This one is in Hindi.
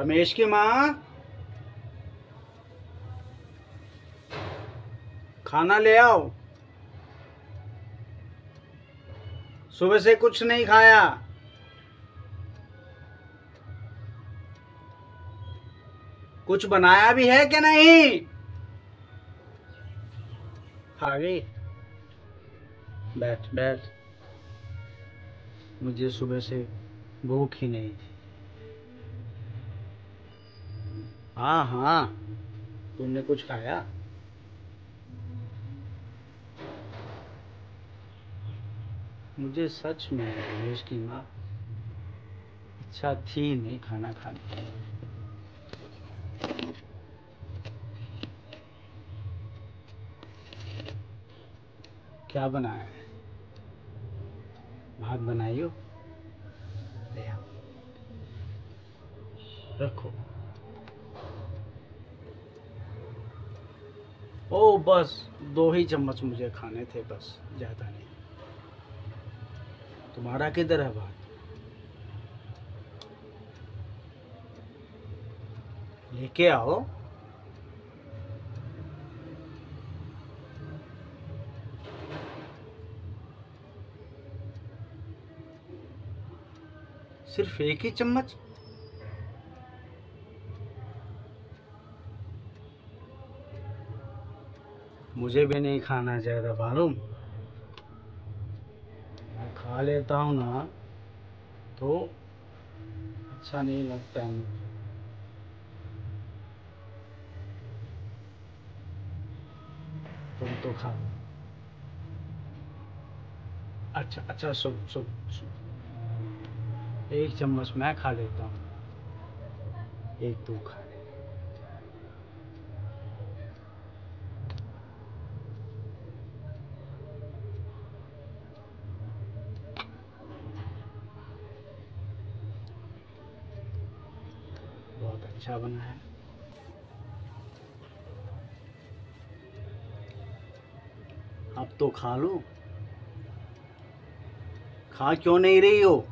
रमेश की माँ। खाना ले आओ। सुबह से कुछ नहीं खाया। कुछ बनाया भी है कि नहीं? खा गई। बैठ बैठ। मुझे सुबह से भूख ही नहीं थी। हाँ हाँ। तुमने कुछ खाया? मुझे सच में रमेश की माँ इच्छा थी नहीं खाना खाने क्या बनाया है? भात बनाइयो रखो। ओ, बस, दो ही चम्मच मुझे खाने थे, बस, ज़्यादा नहीं। तुम्हारा किधर है भात लेके आओ। सिर्फ़ एक ही चम्मच? मुझे भी नहीं खाना ज़्यादा मालूम। मैं खा लेता हूँ ना तो अच्छा नहीं लगता है तुम तो खा। अच्छा अच्छा सुन सुन। एक चम्मच मैं खा लेता हूँ। एक तू खा ले बहुत अच्छा बना है। अब तो खा लो। खा क्यों नहीं रही हो?